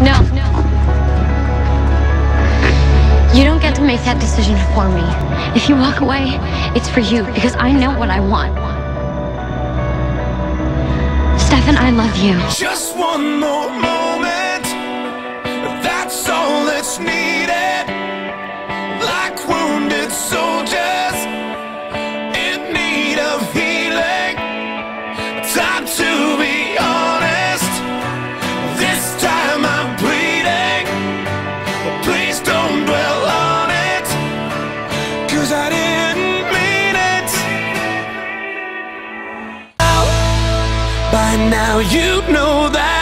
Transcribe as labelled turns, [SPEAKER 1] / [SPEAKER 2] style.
[SPEAKER 1] No. No. You don't get to make that decision for me. If you walk away, it's for you because I know what I want. Stefan, I love you.
[SPEAKER 2] Just one more moment. That's all that's needed. Like wounded soldiers in need of healing. Time to Cause I didn't mean it. By now you know that